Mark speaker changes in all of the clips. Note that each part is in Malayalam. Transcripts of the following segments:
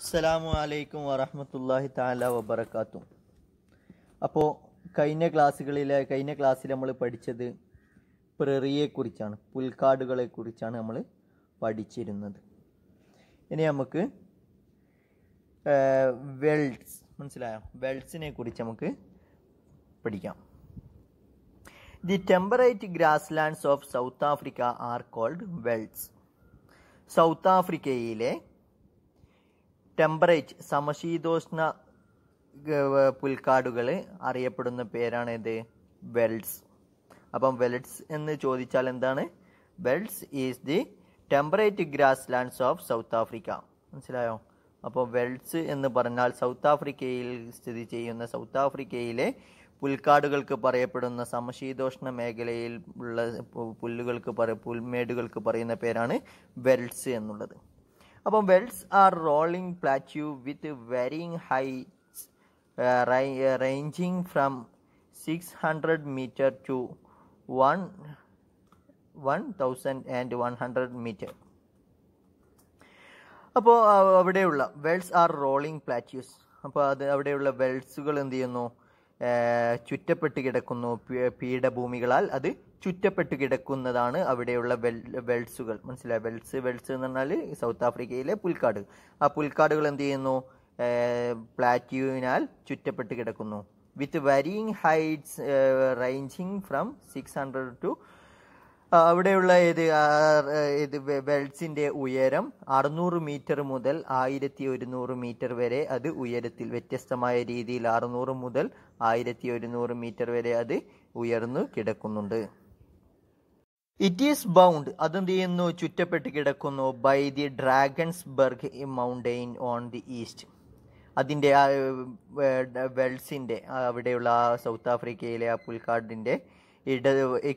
Speaker 1: അസ്സലാമു അലൈക്കും വറഹമത്തല്ലാഹി താല വബർക്കാത്തും അപ്പോൾ കഴിഞ്ഞ ക്ലാസ്സുകളിലെ കഴിഞ്ഞ ക്ലാസ്സിൽ നമ്മൾ പഠിച്ചത് പ്രറിയെക്കുറിച്ചാണ് പുൽക്കാടുകളെക്കുറിച്ചാണ് നമ്മൾ പഠിച്ചിരുന്നത്. ഇനി നമുക്ക് വെൽഡ്സ് മനസ്സിലായോ? വെൽഡ്സിനെ കുറിച്ച് നമുക്ക് പഠിക്കാം. The temperate grasslands of South Africa are cold velds south ആഫ്രിക്കയിലെ ടെമ്പറേറ്റ് സമശീതോഷ്ണ പുൽക്കാടുകൾ അറിയപ്പെടുന്ന പേരാണ് ഇത് വെൽഡ്സ് അപ്പം വെൽഡ്സ് എന്ന് ചോദിച്ചാൽ എന്താണ്? Velds is the temperate grasslands of South Africa. മനസ്സിലായോ? അപ്പോൾ വെൽഡ്സ് എന്ന് പറഞ്ഞാൽ സൗത്ത് ആഫ്രിക്കയിൽ സ്ഥിതി ചെയ്യുന്ന സൗത്ത് ആഫ്രിക്കയിലെ പുൽക്കാടുകൾക്ക് പറയപ്പെടുന്ന സമശീതോഷ്ണ മേഖലയിൽ ഉള്ള പുല്ലുകൾക്ക് പറ പുൽമേടുകൾക്ക് പറയുന്ന പേരാണ് വെൽഡ്സ് എന്നുള്ളത്. അപ്പം velds are rolling plateau with varying heights ranging from six hundred metre to one one thousand and one hundred metre അപ്പോൾ അവിടെയുള്ള വെൽസ് ആർ റോളിംഗ് പ്ലാറ്റ്യൂസ് അപ്പോൾ അത് അവിടെയുള്ള വെൽസുകൾ എന്ത് ചെയ്യുന്നു? ചുറ്റപ്പെട്ട് കിടക്കുന്നു പീഠഭൂമികളാൽ അത് ചുറ്റപ്പെട്ട് കിടക്കുന്നതാണ് അവിടെയുള്ള വെൽ വെൽസുകൾ. മനസ്സിലായി? വെൽസ് വെൽസ് എന്ന് പറഞ്ഞാൽ സൗത്ത് ആഫ്രിക്കയിലെ പുൽക്കാട്. ആ പുൽക്കാടുകൾ എന്ത് ചെയ്യുന്നു? പ്ലാറ്റ്യൂവിനാൽ ചുറ്റപ്പെട്ട് കിടക്കുന്നു. With varying heights ranging from six hundred to അവിടെയുള്ള ഇത് ഇത് വെൽസിന്റെ ഉയരം അറുന്നൂറ് മീറ്റർ മുതൽ ആയിരത്തി ഒരുന്നൂറ് മീറ്റർ വരെ അത് ഉയരത്തിൽ വ്യത്യസ്തമായ രീതിയിൽ അറുന്നൂറ് മുതൽ ആയിരത്തി ഒരുന്നൂറ് മീറ്റർ വരെ അത് ഉയർന്നു കിടക്കുന്നുണ്ട്. ഇറ്റ് ഈസ് ബൗണ്ട് അതെന്ത് ചെയ്യുന്നു ചുറ്റപ്പെട്ട് കിടക്കുന്നു by the Drakensberg mountain on the east അതിന്റെ ആ വെൽസിന്റെ അവിടെയുള്ള ആ സൗത്ത് ആഫ്രിക്കയിലെ ആ പുൽക്കാടിന്റെ ഇട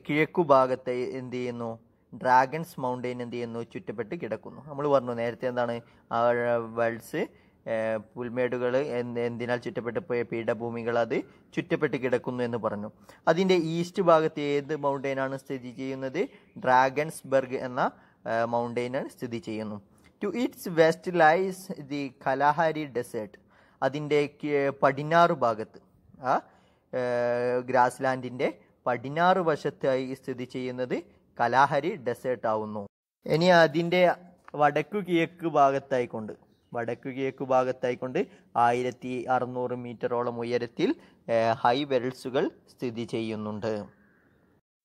Speaker 1: കിഴക്കു ഭാഗത്തെ എന്ത് ചെയ്യുന്നു ഡ്രാഗൺസ് മൗണ്ടെയിൻ എന്ത് ചെയ്യുന്നു ചുറ്റപ്പെട്ട് കിടക്കുന്നു. നമ്മൾ പറഞ്ഞു നേരത്തെ എന്താണ്? ആ വെൽസ് പുൽമേടുകൾ എന്തിനാൽ ചുറ്റപ്പെട്ട് പോയ പീഠഭൂമികൾ അത് ചുറ്റപ്പെട്ട് കിടക്കുന്നു എന്ന് പറഞ്ഞു. അതിന്റെ ഈസ്റ്റ് ഭാഗത്ത് ഏത് മൗണ്ടെയിനാണ് സ്ഥിതി ചെയ്യുന്നത്? ഡ്രാഗൺസ് ബർഗ് എന്ന മൗണ്ടെയിനാണ് സ്ഥിതി ചെയ്യുന്നു. To its west lies the Kalahari desert അതിന്റെ പടിഞ്ഞാറ് ഭാഗത്ത് ആ ഗ്രാസ് ലാൻഡിന്റെ പടിഞ്ഞാറ് വശത്തായി സ്ഥിതി ചെയ്യുന്നത് കലാഹരി ഡെസേർട്ട് ആവുന്നു. ഇനി അതിന്റെ വടക്കു കിഴക്ക് ഭാഗത്തായിക്കൊണ്ട് വടക്കു കിഴക്ക് ഭാഗത്തായിക്കൊണ്ട് ആയിരത്തി അറുന്നൂറ് മീറ്ററോളം ഉയരത്തിൽ ഹൈ വെൽസുകൾ സ്ഥിതി ചെയ്യുന്നുണ്ട്.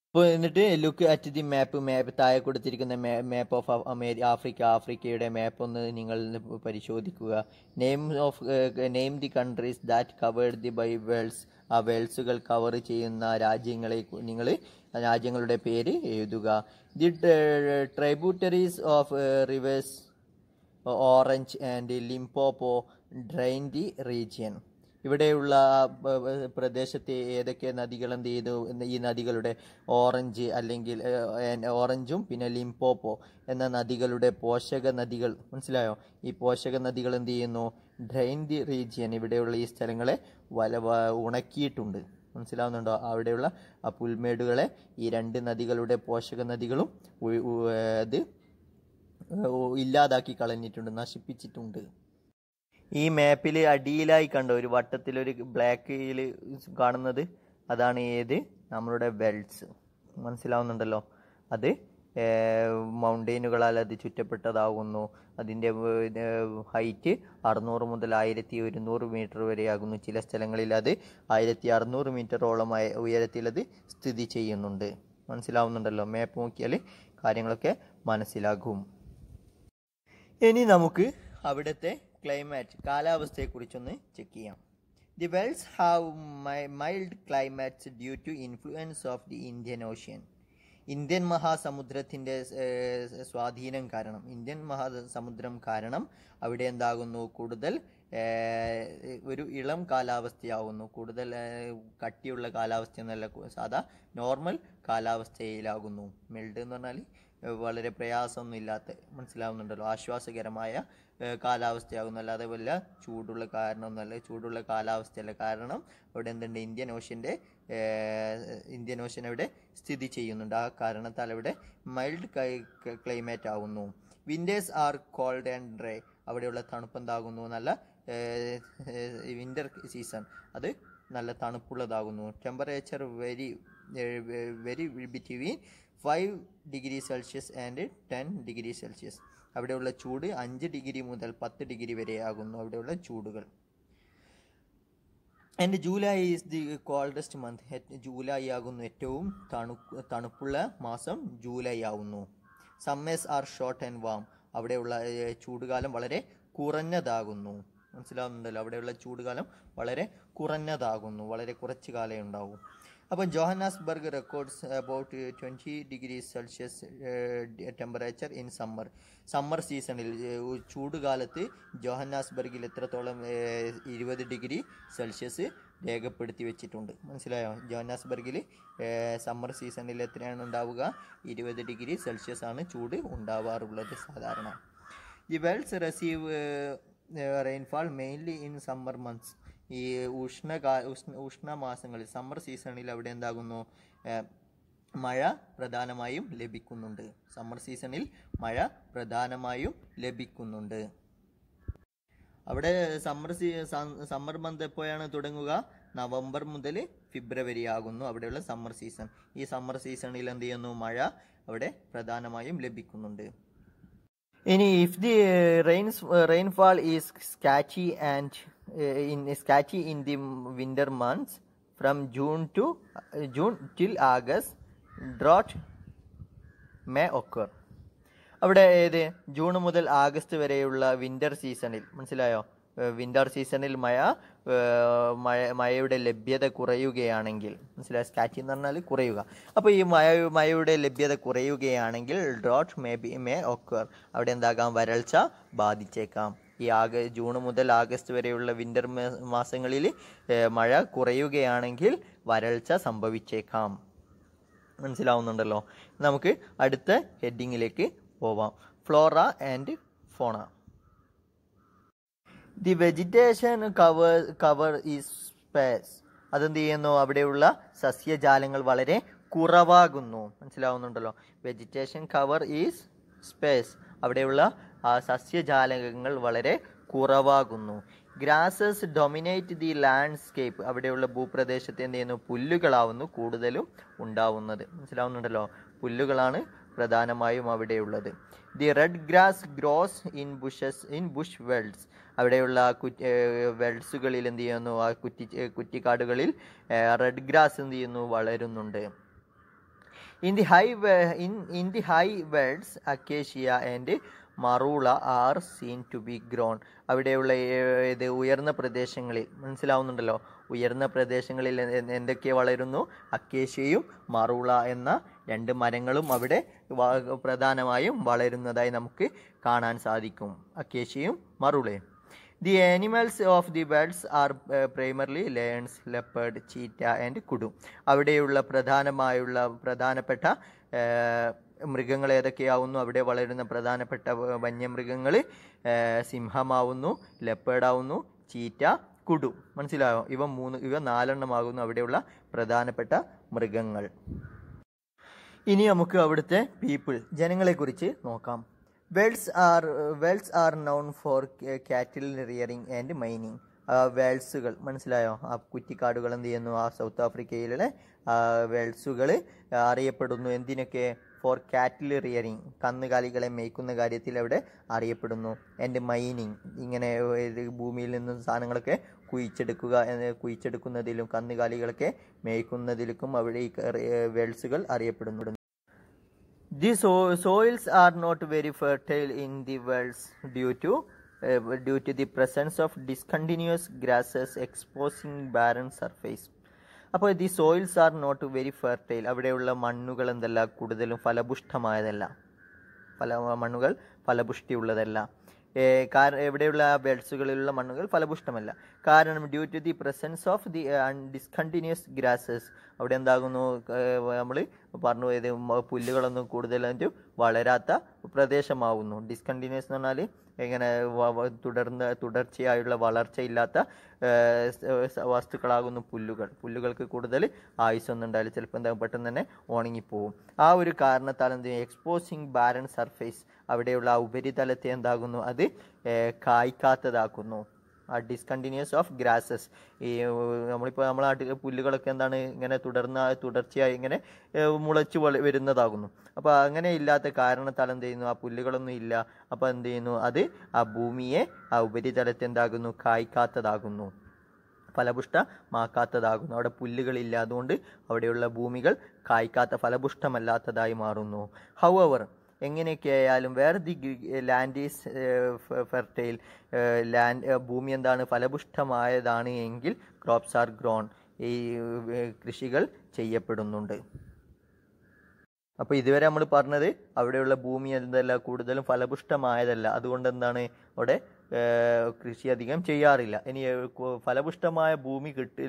Speaker 1: അപ്പോൾ എന്നിട്ട് look at the map map താഴെ കൊടുത്തിരിക്കുന്ന മാപ്പ് ഓഫ് അമേരി ആഫ്രിക്ക ആഫ്രിക്കയുടെ മാപ്പ് ഒന്ന് നിങ്ങൾ പരിശോധിക്കുക. Name of name the countries that covered the by velds ആ വേൾഡ്സുകൾ കവർ ചെയ്യുന്ന രാജ്യങ്ങളെ നിങ്ങൾ രാജ്യങ്ങളുടെ പേര് എഴുതുക. The tributaries of rivers Orange and Limpopo drain the region ഇവിടെയുള്ള പ്രദേശത്തെ ഏതൊക്കെ നദികൾ എന്ത് ചെയ്തു? ഈ നദികളുടെ ഓറഞ്ച് അല്ലെങ്കിൽ ഓറഞ്ചും പിന്നെ ലിംപോപ്പോ എന്ന നദികളുടെ പോഷക നദികൾ. മനസ്സിലായോ? ഈ പോഷക നദികൾ എന്ത് ചെയ്യുന്നു? ഡ്രെയിൻ ദി റീജിയൻ ഇവിടെയുള്ള ഈ സ്ഥലങ്ങളെ വല ഉണക്കിയിട്ടുണ്ട്. മനസ്സിലാവുന്നുണ്ടോ? അവിടെയുള്ള ആ പുൽമേടുകളെ ഈ രണ്ട് നദികളുടെ പോഷക നദികളും അത് ഇല്ലാതാക്കി കളഞ്ഞിട്ടുണ്ട് നശിപ്പിച്ചിട്ടുണ്ട്. ഈ മാപ്പിൽ അടിയിലായി കണ്ട ഒരു വട്ടത്തിലൊരു ബ്ലാക്കിൽ കാണുന്നത്? അതാണ് ഏത്? നമ്മളുടെ വെൽസ് മനസ്സിലാവുന്നുണ്ടല്ലോ? അത് മൗണ്ടെയിനുകളാൽ അത് ചുറ്റപ്പെട്ടതാകുന്നു. അതിന്റെ ഹൈറ്റ് അറുന്നൂറ് മുതൽ ആയിരത്തി ഒരുന്നൂറ് മീറ്റർ വരെയാകുന്നു. ചില സ്ഥലങ്ങളിൽ അത് ആയിരത്തി അറുന്നൂറ് ഉയരത്തിൽ അത് സ്ഥിതി ചെയ്യുന്നുണ്ട്. മനസ്സിലാവുന്നുണ്ടല്ലോ? മാപ്പ് നോക്കിയാൽ കാര്യങ്ങളൊക്കെ മനസ്സിലാകും. ഇനി നമുക്ക് അവിടുത്തെ ക്ലൈമാറ്റ് കാലാവസ്ഥയെക്കുറിച്ചൊന്ന് ചെക്ക് ചെയ്യാം. The velds have mild climates due to influence of the Indian Ocean Indian മഹാസമുദ്രത്തിന്റെ സ്വാധീനം കാരണം ഇന്ത്യൻ മഹാസമുദ്രം കാരണം അവിടെ എന്താകുന്നു? കൂടുതൽ ഒരു ഇളം കാലാവസ്ഥയാകുന്നു കൂടുതൽ കട്ടിയുള്ള കാലാവസ്ഥ എന്നല്ല സാധാ നോർമൽ കാലാവസ്ഥയിലാകുന്നു. മിൽഡ് എന്ന് പറഞ്ഞാൽ വളരെ പ്രയാസമൊന്നും ഇല്ലാത്ത മനസ്സിലാവുന്നുണ്ടല്ലോ ആശ്വാസകരമായ കാലാവസ്ഥയാകുന്നു. അല്ലാതെ വല്ല ചൂടുള്ള കാരണമൊന്നുമല്ല ചൂടുള്ള കാലാവസ്ഥയല്ല. കാരണം അവിടെ എന്തുണ്ട്? ഇന്ത്യൻ ഓഷ്യന്റെ ഇന്ത്യൻ ഓഷ്യൻ അവിടെ സ്ഥിതി ചെയ്യുന്നുണ്ട്. ആ കാരണത്താൽ അവിടെ മൈൽഡ് ക്ലൈമറ്റ് ആവുന്നു. Winters are cold and dry. അവിടെയുള്ള തണുപ്പ് എന്താകുന്നു നല്ല വിന്റർ സീസൺ. അത് നല്ല തണുപ്പുള്ളതാകുന്നു. Temperature very very between five degree Celsius and ten degree Celsius അവിടെയുള്ള ചൂട് അഞ്ച് ഡിഗ്രി മുതൽ പത്ത് ഡിഗ്രി വരെ ആകുന്നു അവിടെയുള്ള ചൂടുകൾ. And July is the coldest month July ആകുന്നു ഏറ്റവും തണു തണുപ്പുള്ള മാസം ജൂലൈ ആവുന്നു. Summers are short and warm അവിടെയുള്ള ചൂടുകാലം വളരെ കുറഞ്ഞതാകുന്നു. മനസ്സിലാവുന്നുണ്ടല്ലോ? അവിടെയുള്ള ചൂടുകാലം വളരെ കുറഞ്ഞതാകുന്നു. വളരെ കുറച്ച് കാലേ ഉണ്ടാവൂ. അപ്പം Johannesburg records about twenty degree Celsius temperature in summer summer സീസണിൽ ചൂടുകാലത്ത് ജോഹന്നാസ്ബർഗിൽ എത്രത്തോളം ഇരുപത് ഡിഗ്രി സെൽഷ്യസ് രേഖപ്പെടുത്തി വെച്ചിട്ടുണ്ട്. മനസ്സിലായോ? ജോഹന്നാസ്ബർഗിൽ സമ്മർ സീസണിൽ എത്രയാണ് ഉണ്ടാവുക? ഇരുപത് ഡിഗ്രി സെൽഷ്യസ് ആണ് ചൂട് ഉണ്ടാവാറുള്ളത് സാധാരണ. The velds receive rainfall mainly in summer months ഈ ഉഷ്ണകാ ഉഷ്ണ ഉഷ്ണമാസങ്ങളിൽ സമ്മർ സീസണിൽ അവിടെ എന്താകുന്നു? മഴ പ്രധാനമായും ലഭിക്കുന്നുണ്ട്. സമ്മർ സീസണിൽ മഴ പ്രധാനമായും ലഭിക്കുന്നുണ്ട്. അവിടെ സമ്മർ സീ സമ്മർ മന്ത് എപ്പോഴാണ് തുടങ്ങുക? നവംബർ മുതൽ ഫെബ്രുവരി ആകുന്നു അവിടെയുള്ള സമ്മർ സീസൺ ഈ സമ്മർ സീസണിൽ എന്ത് ചെയ്യുന്നു? മഴ അവിടെ പ്രധാനമായും ലഭിക്കുന്നുണ്ട്. ഇനി if the rains rainfall is scanty and in in the winter months from June to uh, June till August drought may occur. അവിടെ ഏത്? ജൂൺ മുതൽ ആഗസ്റ്റ് വരെയുള്ള വിന്റർ സീസണിൽ മനസ്സിലായോ? വിന്റർ സീസണിൽ മഴ മഴ മഴയുടെ ലഭ്യത കുറയുകയാണെങ്കിൽ മനസ്സിലായ? സ്കാച്ചി എന്ന് പറഞ്ഞാൽ കുറയുക. അപ്പോൾ ഈ മഴ മഴയുടെ ലഭ്യത കുറയുകയാണെങ്കിൽ drought may be may occur അവിടെ എന്താകാം? വരൾച്ച ബാധിച്ചേക്കാം. ഈ ആഗ ജൂൺ മുതൽ ആഗസ്റ്റ് വരെയുള്ള വിന്റർ മാസങ്ങളിൽ മഴ കുറയുകയാണെങ്കിൽ വരൾച്ച സംഭവിച്ചേക്കാം. മനസ്സിലാവുന്നുണ്ടല്ലോ? നമുക്ക് അടുത്ത ഹെഡിങ്ങിലേക്ക് പോവാം. Flora and fauna. The vegetation cover cover is sparse. അതെന്ത് ചെയ്യുന്നു? അവിടെയുള്ള സസ്യജാലങ്ങൾ വളരെ കുറവാകുന്നു. മനസ്സിലാവുന്നുണ്ടല്ലോ? Vegetation cover is sparse. അവിടെയുള്ള സസ്യജാലകങ്ങൾ വളരെ കുറവാകുന്നു. ഗ്രാസസ് ഡൊമിനേറ്റ് ദി ലാൻഡ്സ്കേപ്പ് അവിടെയുള്ള ഭൂപ്രദേശത്തെ എന്ത് ചെയ്യുന്നു? പുല്ലുകളാവുന്നു കൂടുതലും ഉണ്ടാവുന്നത്. മനസ്സിലാവുന്നുണ്ടല്ലോ? പുല്ലുകളാണ് പ്രധാനമായും അവിടെയുള്ളത്. The red grass grows in bushes in bush velds അവിടെയുള്ള കുറ്റി വെൽഡ്സുകളിൽ എന്ത് ചെയ്യുന്നു? ആ കുറ്റി കുറ്റിക്കാടുകളിൽ റെഡ് ഗ്രാസ് എന്ത് ചെയ്യുന്നു? വളരുന്നുണ്ട്. In the high in in the high velds acacia and marula are seen to be grown. അവിടെയുള്ള ഇത് ഉയർന്ന പ്രദേശങ്ങളിൽ മനസ്സിലാവുന്നുണ്ടല്ലോ? ഉയർന്ന പ്രദേശങ്ങളിൽ എന്തൊക്കെ വളരുന്നു? അക്കേഷ്യയും മറൂള എന്ന രണ്ട് മരങ്ങളും അവിടെ പ്രധാനമായും വളരുന്നതായി നമുക്ക് കാണാൻ സാധിക്കും. അക്കേഷ്യയും മറൂളയും. The animals of the velds are primarily lions leopard cheetah and kudu അവിടെയുള്ള പ്രധാനമായുള്ള പ്രധാനപ്പെട്ട മൃഗങ്ങൾ ഏതൊക്കെയാവുന്നു? അവിടെ വളരുന്ന പ്രധാനപ്പെട്ട വന്യമൃഗങ്ങൾ സിംഹമാവുന്നു ലെപ്പേഡാവുന്നു ചീറ്റ കുടു. മനസ്സിലായോ? ഇവ മൂന്ന് ഇവ നാലെണ്ണമാകുന്നു അവിടെയുള്ള പ്രധാനപ്പെട്ട മൃഗങ്ങൾ. ഇനി നമുക്ക് അവിടുത്തെ പീപ്പിൾ ജനങ്ങളെക്കുറിച്ച് നോക്കാം. Velds are velds are known for cattle rearing and mining. വേൾസുകൾ മനസ്സിലായോ? ആ കുറ്റിക്കാടുകൾ എന്ത് ചെയ്യുന്നു? ആ സൗത്ത് ആഫ്രിക്കയിലെ വേൾസുകൾ അറിയപ്പെടുന്നു. എന്തിനൊക്കെ? ഫോർ കാറ്റിൽ റിയറിങ് കന്നുകാലികളെ മേയ്ക്കുന്ന കാര്യത്തിൽ അവിടെ അറിയപ്പെടുന്നു ആൻഡ് മൈനിങ് ഇങ്ങനെ ഭൂമിയിൽ നിന്നും സാധനങ്ങളൊക്കെ കുഴിച്ചെടുക്കുക കുഴിച്ചെടുക്കുന്നതിലും കന്നുകാലികളൊക്കെ മേയ്ക്കുന്നതിലും അവിടെ ഈ വെൽസുകൾ അറിയപ്പെടുന്നു the so soils are not very fertile in the wells due to due to the presence of discontinuous grasses exposing barren surface. അപ്പോൾ the soils are not very fertile. അവിടെയുള്ള മണ്ണുകൾ എന്തല്ല? കൂടുതലും ഫലപുഷ്ടമായതല്ല. ഫല മണ്ണുകൾ ഫലപുഷ്ടിയുള്ളതല്ല. കാരണം എവിടെയുള്ള ബെഡ്സുകളിലുള്ള മണ്ണുകൾ ഫലപുഷ്ടമല്ല. കാരണം due to the presence of the discontinuous grasses അവിടെ എന്താകുന്നു? നമ്മൾ പറഞ്ഞു പോയത് പുല്ലുകളൊന്നും കൂടുതലായിട്ട് വളരാത്ത പ്രദേശമാവുന്നു. ഡിസ്കണ്ടിന്യൂസ് എന്ന് പറഞ്ഞാൽ ഇങ്ങനെ തുടർന്ന് തുടർച്ചയായുള്ള വളർച്ചയില്ലാത്ത വസ്തുക്കളാകുന്നു പുല്ലുകൾ. പുല്ലുകൾക്ക് കൂടുതൽ ആയുസൊന്നും ഉണ്ടായില്ല ചിലപ്പോൾ എന്താ പെട്ടെന്ന് തന്നെ ഉണങ്ങിപ്പോവും. ആ ഒരു കാരണത്താൽ എന്ത് എക്സ്പോസിങ് ബാരൻ സർഫേസ് അവിടെയുള്ള ആ ഉപരിതലത്തെ എന്താകുന്നു? അത് കായ്ക്കാത്തതാക്കുന്നു. ഡിസ്കണ്ടിന്യൂസ് ഓഫ് ഗ്രാസസ് ഈ നമ്മളിപ്പോൾ നമ്മൾ പുല്ലുകളൊക്കെ എന്താണ് ഇങ്ങനെ തുടർന്ന് തുടർച്ചയായി ഇങ്ങനെ മുളച്ച് വരുന്നതാകുന്നു. അപ്പോൾ അങ്ങനെ ഇല്ലാത്ത കാരണത്താൽ എന്ത് ചെയ്യുന്നു? ആ പുല്ലുകളൊന്നും ഇല്ല. അപ്പോൾ എന്ത് ചെയ്യുന്നു? അത് ആ ഭൂമിയെ ആ ഉപരിതലത്തെ എന്താകുന്നു? കായ്ക്കാത്തതാകുന്നു. ഫലപുഷ്ടമാക്കാത്തതാകുന്നു അവിടെ പുല്ലുകളില്ല അതുകൊണ്ട് അവിടെയുള്ള ഭൂമികൾ കായ്ക്കാത്ത ഫലപുഷ്ടമല്ലാത്തതായി മാറുന്നു. ഹൗവർ എങ്ങനെയൊക്കെയായാലും വേറെ the land is fertile land ഭൂമി എന്താണ് ഫലപുഷ്ടമായതാണ് എങ്കിൽ ക്രോപ്സ് ആർ ഗ്രോൺ. ഈ കൃഷികൾ ചെയ്യപ്പെടുന്നുണ്ട്. അപ്പോൾ ഇതുവരെ നമ്മൾ പറഞ്ഞത് അവിടെയുള്ള ഭൂമി എന്തല്ല കൂടുതലും ഫലപുഷ്ടമായതല്ല അതുകൊണ്ട് എന്താണ് അവിടെ കൃഷി അധികം ചെയ്യാറില്ല. ഇനി ഫലപുഷ്ടമായ ഭൂമി കിട്ടി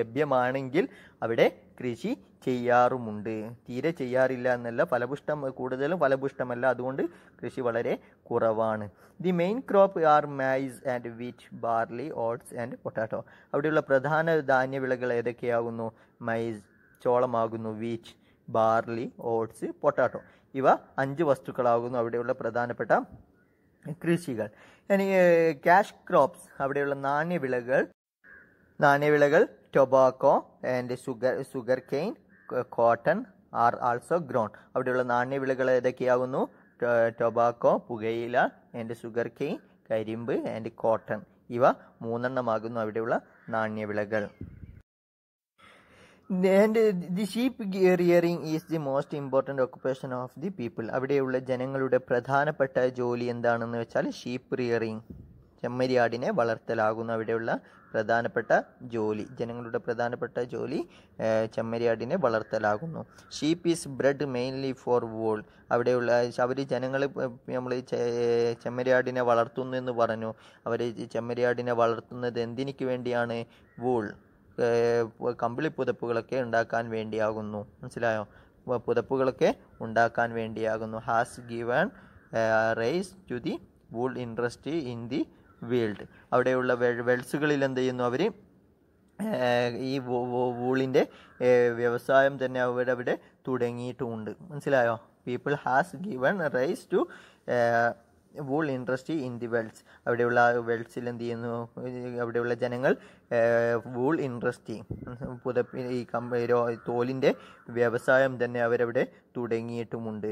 Speaker 1: ലഭ്യമാണെങ്കിൽ അവിടെ കൃഷി ചെയ്യാറുമുണ്ട്. തീരെ ചെയ്യാറില്ല എന്നല്ല ഫലപുഷ്ടം കൂടുതലും ഫലപുഷ്ടമല്ല അതുകൊണ്ട് കൃഷി വളരെ കുറവാണ്. The main crop are maize and wheat barley oats and potato അവിടെയുള്ള പ്രധാന ധാന്യവിളകൾ ഏതൊക്കെയാകുന്നു? മൈസ് ചോളമാകുന്നു വീറ്റ് ബാർലി ഓട്സ് പൊട്ടാറ്റോ ഇവ അഞ്ച് വസ്തുക്കളാകുന്നു അവിടെയുള്ള പ്രധാനപ്പെട്ട കൃഷികൾ. ഇനി ക്യാഷ് ക്രോപ്സ് അവിടെയുള്ള നാണ്യവിളകൾ നാണ്യവിളകൾ tobacco and sugar sugar cane cotton are also grown. അവിടെയുള്ള നാണ്യവിളകൾ ഏതൊക്കെയാകുന്നു? ടൊബാക്കോ പുകയില ആൻഡ് സുഗർ കെയിൻ കരിമ്പ് ആൻഡ് കോട്ടൺ. ഇവ മൂന്നെണ്ണമാകുന്നു അവിടെയുള്ള നാണ്യവിളകൾ. And the sheep rearing is the most important occupation of the people. അവിടെയുള്ള ജനങ്ങളുടെ പ്രധാനപ്പെട്ട ജോലി എന്താണെന്ന് വെച്ചാൽ ഷീപ്പ് റിയറിംഗ് ചെമ്മരിയാടിനെ വളർത്തലാകുന്നു അവിടെയുള്ള പ്രധാനപ്പെട്ട ജോലി ജനങ്ങളുടെ പ്രധാനപ്പെട്ട ജോലി ചെമ്മരിയാടിനെ വളർത്തലാകുന്നു. Sheep is bred mainly for wool അവിടെയുള്ള അവർ ജനങ്ങൾ നമ്മൾ ചെമ്മരിയാടിനെ വളർത്തുന്നു എന്ന് പറഞ്ഞു. അവർ ചെമ്മരിയാടിനെ വളർത്തുന്നത് എന്തിനു വേണ്ടിയാണ്? വൂൾ കമ്പിളി പുതപ്പുകളൊക്കെ ഉണ്ടാക്കാൻ വേണ്ടിയാകുന്നു. മനസ്സിലായോ? പുതപ്പുകളൊക്കെ ഉണ്ടാക്കാൻ വേണ്ടിയാകുന്നു. Has given rise to the wool industry in the veld അവിടെയുള്ള വെൽസുകളിൽ എന്ത് ചെയ്യുന്നു അവർ ഈ വൂളിന്റെ വ്യവസായം തന്നെ അവിടെ തുടങ്ങിയിട്ടുമുണ്ട് മനസ്സിലായോ? People has given rise to wool interest in the velds അവിടെയുള്ള വെൽസിൽ എന്ത് ചെയ്യുന്നു? അവിടെയുള്ള ജനങ്ങൾ വൂൾ ഇൻട്രസ്റ്റ് പുതപ്പി ഈ കമ്പ തോലിന്റെ വ്യവസായം തന്നെ അവരവിടെ തുടങ്ങിയിട്ടുമുണ്ട്.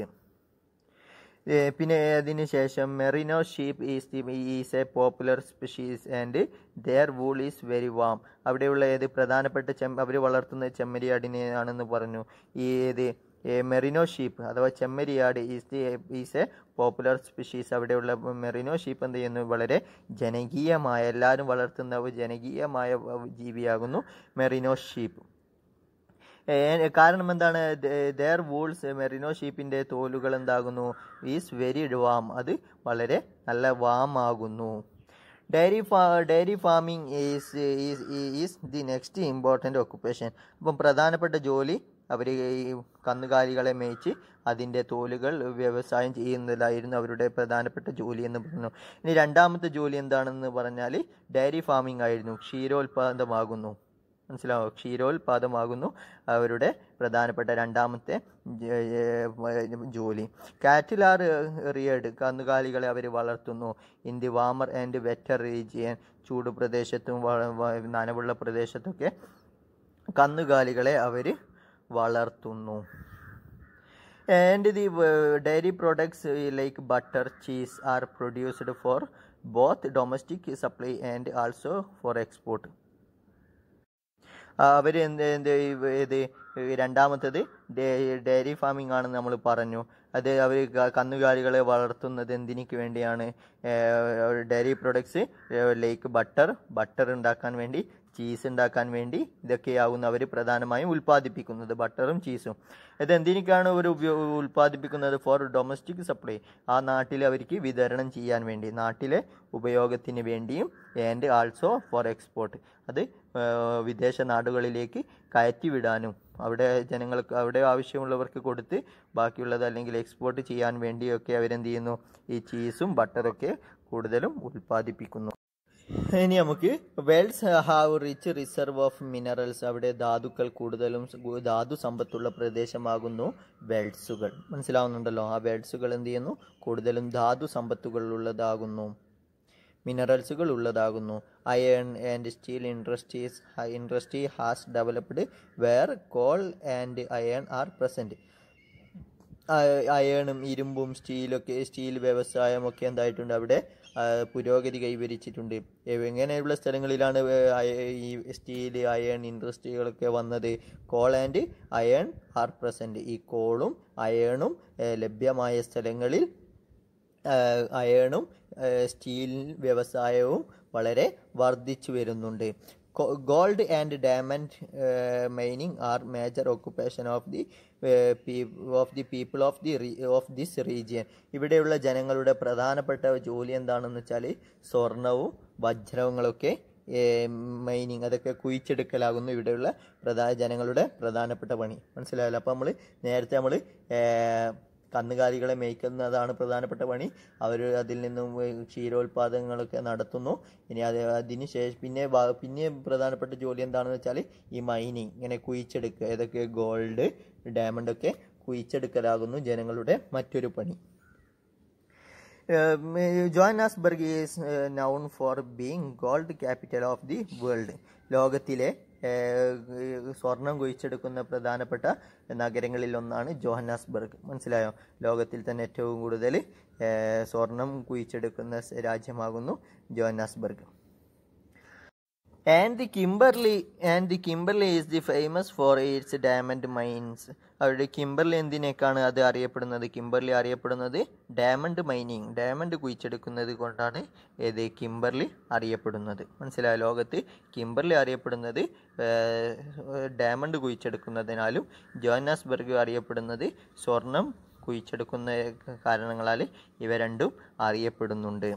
Speaker 1: പിന്നെ അതിന് ശേഷം merino sheep is the is a popular species and their wool is very warm അവിടെയുള്ള ഏത് പ്രധാനപ്പെട്ട ചെം അവർ വളർത്തുന്ന ചെമ്മരിയാടിനെ ആണെന്ന് പറഞ്ഞു. ഈ ഏത് മെറിനോ ഷീപ്പ് അഥവാ ചെമ്മരിയാട് is the is a popular species അവിടെയുള്ള മെറിനോ ഷീപ്പ് എന്ത് ചെയ്യുന്നു? വളരെ ജനകീയമായ എല്ലാവരും വളർത്തുന്ന ഒരു ജനകീയമായ ജീവിയാകുന്നു മെറിനോ ഷീപ്പ് കാരണം എന്താണ്? ദർ വൂൾസ് മെറിനോ ഷീപ്പിന്റെ തോലുകൾ എന്താകുന്നു? ഈസ് വെരി വാം അത് വളരെ നല്ല വാം ആകുന്നു. ഡയറി ഫാ dairy farming is is the next important occupation അപ്പം പ്രധാനപ്പെട്ട ജോലി അവർ ഈ കന്നുകാലികളെ മേയിച്ച് അതിന്റെ തോലുകൾ വ്യവസായം ചെയ്യുന്നതിലായിരുന്നു അവരുടെ പ്രധാനപ്പെട്ട ജോലി എന്ന് പറഞ്ഞു ഇനി രണ്ടാമത്തെ ജോലി എന്താണെന്ന് പറഞ്ഞാൽ ഡയറി ഫാമിംഗ് ആയിരുന്നു. ക്ഷീരോത്പാദനമാകുന്നു മനസ്സിലാവോ? ക്ഷീരോത്പാദമാകുന്നു അവരുടെ പ്രധാനപ്പെട്ട രണ്ടാമത്തെ ജോലി. കാറ്റിലാർ റിയഡ് കന്നുകാലികളെ അവർ വളർത്തുന്നു. In the warmer and wetter region ചൂട് പ്രദേശത്തും നനവുള്ള പ്രദേശത്തൊക്കെ കന്നുകാലികളെ അവർ വളർത്തുന്നു. And the dairy products like butter cheese are produced for both domestic supply and also for export. അവർ എന്ത് എന്ത് ഇത് രണ്ടാമത്തത് ഡയറി ഫാമിംഗ് ആണെന്ന് നമ്മൾ പറഞ്ഞു. അത് അവർ കന്നുകാലികളെ വളർത്തുന്നത് എന്തിനു വേണ്ടിയാണ്? Dairy products like butter butter ഉണ്ടാക്കാൻ വേണ്ടി ചീസ് ഉണ്ടാക്കാൻ വേണ്ടി ഇതൊക്കെയാവും അവർ പ്രധാനമായും ഉൽപ്പാദിപ്പിക്കുന്നത് ബട്ടറും ചീസും. ഇത് എന്തിനൊക്കെയാണ് അവർ ഉൽപ്പാദിപ്പിക്കുന്നത്? For domestic supply. ആ നാട്ടിൽ അവർക്ക് വിതരണം ചെയ്യാൻ വേണ്ടി നാട്ടിലെ ഉപയോഗത്തിന് വേണ്ടിയും ആൻഡ് ആൾസോ ഫോർ എക്സ്പോർട്ട് അത് വിദേശ നാടുകളിലേക്ക് കയറ്റിവിടാനും അവിടെ ജനങ്ങൾക്ക് അവിടെ ആവശ്യമുള്ളവർക്ക് കൊടുത്ത് ബാക്കിയുള്ളത് അല്ലെങ്കിൽ എക്സ്പോർട്ട് ചെയ്യാൻ വേണ്ടിയൊക്കെ അവരെന്ത് ചെയ്യുന്നു ഈ ചീസും ബട്ടറൊക്കെ കൂടുതലും ഉൽപ്പാദിപ്പിക്കുന്നു. ഇനി നമുക്ക് velds have rich reserve of minerals അവിടെ ധാതുക്കൾ കൂടുതലും ധാതു സമ്പത്തുള്ള പ്രദേശമാകുന്നു വേൾഡ്സുകൾ മനസ്സിലാവുന്നുണ്ടല്ലോ? ആ വേൾഡ്സുകൾ എന്ത് ചെയ്യുന്നു കൂടുതലും ധാതു സമ്പത്തുകൾ ഉള്ളതാകുന്നു മിനറൽസുകൾ ഉള്ളതാകുന്നു iron and steel industries industry has developed where coal and iron are present അയണും ഇരുമ്പും സ്റ്റീലൊക്കെ സ്റ്റീൽ വ്യവസായമൊക്കെ എന്തായിട്ടുണ്ട് അവിടെ? പുരോഗതി കൈവരിച്ചിട്ടുണ്ട്. എങ്ങനെയുള്ള സ്ഥലങ്ങളിലാണ് ഈ സ്റ്റീൽ അയൺ ഇൻഡസ്ട്രികളൊക്കെ വന്നത്? Coal and iron are present ഈ കോളും അയണും ലഭ്യമായ സ്ഥലങ്ങളിൽ അയണും സ്റ്റീൽ വ്യവസായവും വളരെ വർദ്ധിച്ചു വരുന്നുണ്ട്. Gold and diamond mining are major occupation of the of the people of the of this region. ഇവിടെയുള്ള ജനങ്ങളുടെ പ്രധാനപ്പെട്ട ജോലി എന്താണെന്ന് വെച്ചാൽ സ്വർണവും വജ്രങ്ങളൊക്കെ മൈനിങ് അതൊക്കെ കുഴിച്ചെടുക്കലാകുന്നു. ഇവിടെയുള്ള പ്രധാന ജനങ്ങളുടെ പ്രധാനപ്പെട്ട പണി. മനസ്സിലായല്ലോ? അപ്പോൾ നമ്മൾ നേരത്തെ നമ്മൾ കന്നുകാലികളെ മേയ്ക്കുന്നതാണ് പ്രധാനപ്പെട്ട പണി. അവർ അതിൽ നിന്നും ക്ഷീരോത്പാദനങ്ങളൊക്കെ നടത്തുന്നു. ഇനി അത് അതിന് ശേഷം പിന്നെ പിന്നെ പ്രധാനപ്പെട്ട ജോലി എന്താണെന്ന് വെച്ചാൽ ഈ മൈനിങ് ഇങ്ങനെ കുഴിച്ചെടുക്കുക ഏതൊക്കെ ഗോൾഡ് ഡയമണ്ട് ഒക്കെ കുഴിച്ചെടുക്കലാകുന്നു ജനങ്ങളുടെ മറ്റൊരു പണി. Johannesburg is known for being gold capital of the world. ലോകത്തിലെ സ്വർണം കുഴിച്ചെടുക്കുന്ന പ്രധാനപ്പെട്ട നഗരങ്ങളിൽ ഒന്നാണ് ജോഹന്നാസ്ബർഗ്. മനസ്സിലായോ? ലോകത്തിൽ തന്നെ ഏറ്റവും കൂടുതൽ സ്വർണം കുഴിച്ചെടുക്കുന്ന രാജ്യമാകുന്നു Johannesburg. And the Kimberley and the Kimberley is the famous for its diamond mines അവരുടെ കിംബർലി എന്തിനേക്കാണ് അത് അറിയപ്പെടുന്നത്? കിംബർലി അറിയപ്പെടുന്നത് ഡയമണ്ട് മൈനിങ് ഡയമണ്ട് കുഴിച്ചെടുക്കുന്നത് കൊണ്ടാണ്. ഏത് കിംബർലി അറിയപ്പെടുന്നത്. മനസ്സിലായ? ലോകത്ത് കിംബർലി അറിയപ്പെടുന്നത് ഡയമണ്ട് കുഴിച്ചെടുക്കുന്നതിനാലും ജോഹന്നാസ്ബർഗ് അറിയപ്പെടുന്നത് സ്വർണം കുഴിച്ചെടുക്കുന്ന കാരണങ്ങളാൽ ഇവ രണ്ടും അറിയപ്പെടുന്നുണ്ട്.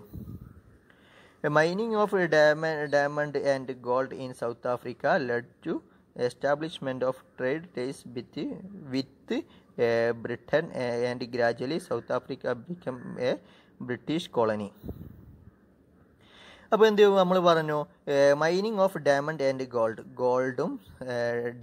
Speaker 1: The mining of diamond, diamond and gold in South Africa led to establishment of trade ties with, with uh, Britain uh, and gradually South Africa became a British colony. അപ്പോൾ എന്ത് നമ്മൾ പറഞ്ഞു mining of diamond and gold ഗോൾഡും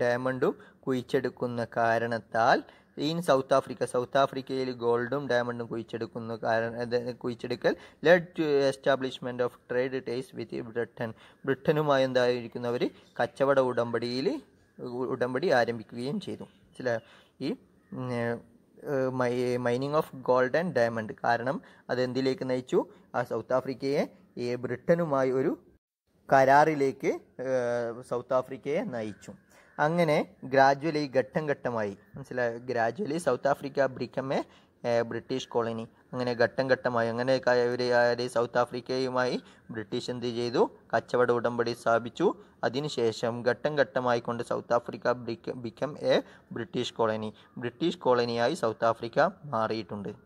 Speaker 1: ഡയമണ്ടും കുഴിച്ചെടുക്കുന്ന കാരണത്താൽ ഇൻ സൗത്ത് ആഫ്രിക്ക. സൗത്ത് ആഫ്രിക്കയിൽ ഗോൾഡും ഡയമണ്ടും കുഴിച്ചെടുക്കുന്ന കാരണം കുഴിച്ചെടുക്കൽ led to establishment of trade ties with Britain ബ്രിട്ടനുമായി എന്തായിരിക്കുന്നവർ കച്ചവട ഉടമ്പടിയിൽ ഉടമ്പടി ആരംഭിക്കുകയും ചെയ്തു. ചില ഈ mining of gold and diamond കാരണം അതെന്തിലേക്ക് നയിച്ചു? ആ സൗത്ത് ആഫ്രിക്കയെ ബ്രിട്ടനുമായി ഒരു കരാറിലേക്ക് സൗത്ത് ആഫ്രിക്കയെ നയിച്ചു. അങ്ങനെ ഗ്രാജുവലി ഘട്ടം ഘട്ടമായി. മനസ്സിലായി? Gradually South Africa became a British colony അങ്ങനെ ഘട്ടം ഘട്ടമായി. അങ്ങനെ ക- സൗത്ത് ആഫ്രിക്കയുമായി ബ്രിട്ടീഷ് എന്ത് ചെയ്തു? കച്ചവട ഉടമ്പടി സ്ഥാപിച്ചു. അതിനുശേഷം ഘട്ടം ഘട്ടമായി കൊണ്ട് South Africa became a British colony British കോളനിയായി South Africa മാറിയിട്ടുണ്ട്.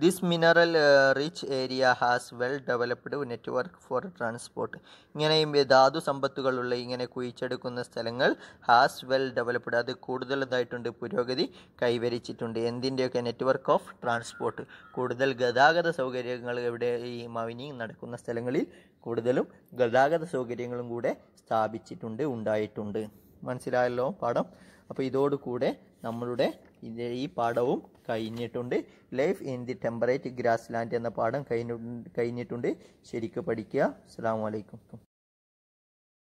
Speaker 1: This mineral rich area has well developed network for transport ഇങ്ങനെയും ധാതു സമ്പത്തുകളുള്ള ഇങ്ങനെ കുഴിച്ചെടുക്കുന്ന സ്ഥലങ്ങൾ ഹാസ് വെൽ ഡെവലപ്ഡ് അത് കൂടുതലായിട്ടുണ്ട് പുരോഗതി കൈവരിച്ചിട്ടുണ്ട്. എന്തിന്റെയൊക്കെ നെറ്റ്വർക്ക് ഓഫ് ട്രാൻസ്പോർട്ട് കൂടുതൽ ഗതാഗത സൗകര്യങ്ങൾ ഇവിടെ ഈ മവിനി നടക്കുന്ന സ്ഥലങ്ങളിൽ കൂടുതലും ഗതാഗത സൗകര്യങ്ങളും കൂടെ സ്ഥാപിച്ചിട്ടുണ്ട് ഉണ്ടായിട്ടുണ്ട്. മനസ്സിലായല്ലോ പാഠം? അപ്പോൾ ഇതോടുകൂടെ നമ്മളുടെ ഇത് ഈ പാഠവും കഴിഞ്ഞിട്ടുണ്ട്. Life in the temperate grassland എന്ന പാഠം കഴിഞ്ഞു കഴിഞ്ഞിട്ടുണ്ട്. ശരിക്കും പഠിക്കുക. അസ്സാം വലൈക്കും